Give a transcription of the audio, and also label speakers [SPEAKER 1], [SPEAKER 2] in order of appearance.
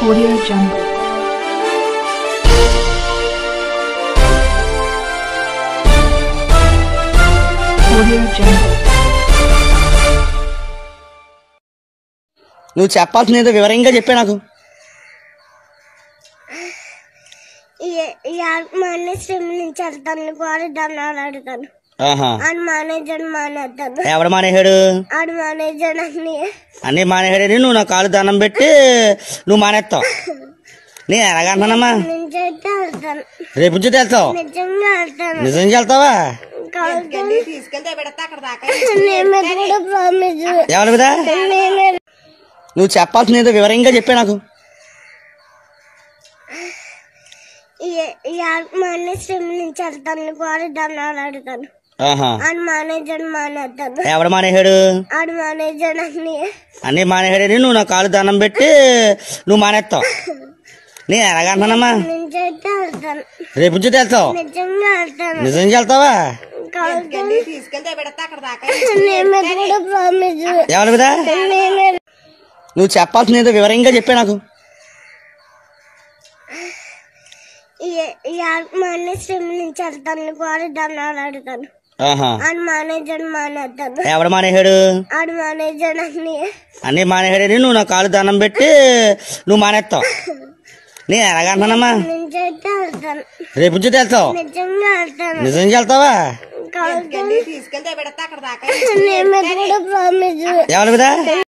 [SPEAKER 1] Audio Jungle. Audio Jungle.
[SPEAKER 2] నువ్వు చెప్పాల్సింది ఏదో వివరంగా చెప్పే నాకు
[SPEAKER 3] మానేశ్వరం నుంచి వెళ్తాను కూడా అడుగుతాను
[SPEAKER 2] ఎవడు మానేశాడు?
[SPEAKER 3] అన్ని
[SPEAKER 2] మానేశాడని నువ్వు నా కాలు దండం పెట్టి నువ్వు మానేస్తావు. నేను
[SPEAKER 3] వెళ్తాను.
[SPEAKER 2] రేపు నుంచి వెళ్తావు?
[SPEAKER 3] నిజంగా
[SPEAKER 2] వెళ్తావా?
[SPEAKER 3] నేను కూడా ప్రామిస్
[SPEAKER 2] ఎవరి
[SPEAKER 3] నేను.
[SPEAKER 2] నువ్వు చెప్పాల్సింది ఏదో వివరంగా చెప్పే నాకు.
[SPEAKER 3] నుంచి వెళ్తాను. కూడా ధనాలు అడుగుతాను.
[SPEAKER 2] ఎవడు మానేశాడు?
[SPEAKER 3] అన్ని
[SPEAKER 2] మానేశాడని నువ్వు నా కాలు దండం పెట్టి నువ్వు మానేస్తావు. నేను
[SPEAKER 3] వెళ్తాను.
[SPEAKER 2] రేపు నుంచి వెళ్తావు?
[SPEAKER 3] నిజంగా
[SPEAKER 2] వెళ్తావా?
[SPEAKER 3] నేను కూడా ప్రామిస్
[SPEAKER 2] ఎవరి
[SPEAKER 3] నేను.
[SPEAKER 2] నువ్వు చెప్పాల్సింది ఏదో వివరంగా చెప్పే నాకు.
[SPEAKER 3] నుంచి వెళ్తాను. కూడా ధనాలు అడుగుతాను.
[SPEAKER 2] ఎవడు మానేశాడు?
[SPEAKER 3] అన్ని
[SPEAKER 2] మానేశాడని నువ్వు నా కాలు దండం పెట్టి నువ్వు మానేస్తావు. నేను
[SPEAKER 3] వెళ్తాను.
[SPEAKER 2] రేపు నుంచి వెళ్తావు?
[SPEAKER 3] నిజంగా
[SPEAKER 2] వెళ్తావా? ఎవరి మీద